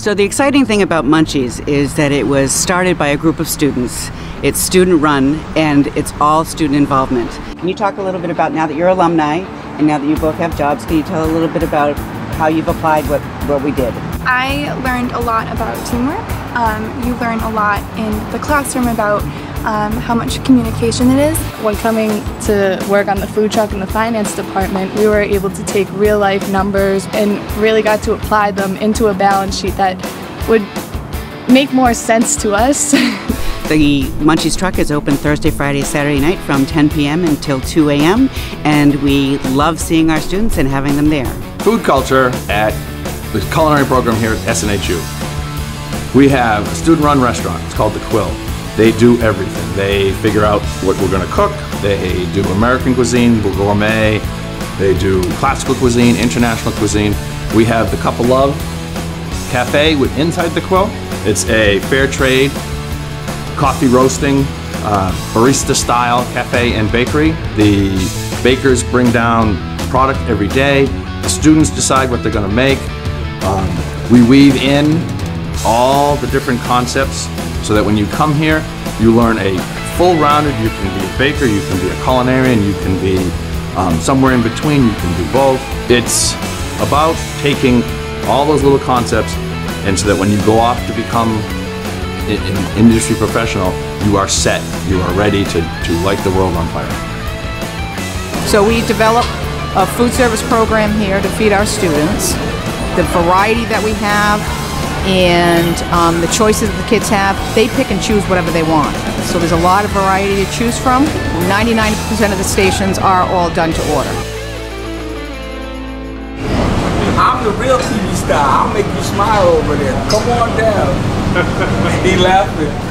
So, the exciting thing about Munchiez is that it was started by a group of students. It's student run and it's all student involvement. Can you talk a little bit about now that you're alumni and now that you both have jobs, can you tell a little bit about how you've applied what, what we did? I learned a lot about teamwork. Um, you learn a lot in the classroom about um, how much communication it is. When coming to work on the food truck in the finance department, we were able to take real life numbers and really got to apply them into a balance sheet that would make more sense to us. The Munchiez truck is open Thursday, Friday, Saturday night from 10 p.m. until 2 a.m. and we love seeing our students and having them there. Food culture at the culinary program here at SNHU. We have a student-run restaurant. It's called The Quill. They do everything. They figure out what we're going to cook. They do American cuisine, gourmet. They do classical cuisine, international cuisine. We have the Cup of Love Cafe with inside the Quill. It's a fair trade coffee roasting, uh, barista style cafe and bakery. The bakers bring down product every day. The students decide what they're going to make. Um, we weave in all the different concepts so that when you come here, you learn a full rounded, you can be a baker, you can be a culinarian, you can be um, somewhere in between, you can do both. It's about taking all those little concepts and so that when you go off to become an industry professional, you are set, you are ready to, to light the world on fire. So we develop a food service program here to feed our students. The variety that we have and um, the choices that the kids have, they pick and choose whatever they want. So there's a lot of variety to choose from. 99% of the stations are all done to order. I'm the real TV star. I'll make you smile over there. Come on down. he laughing.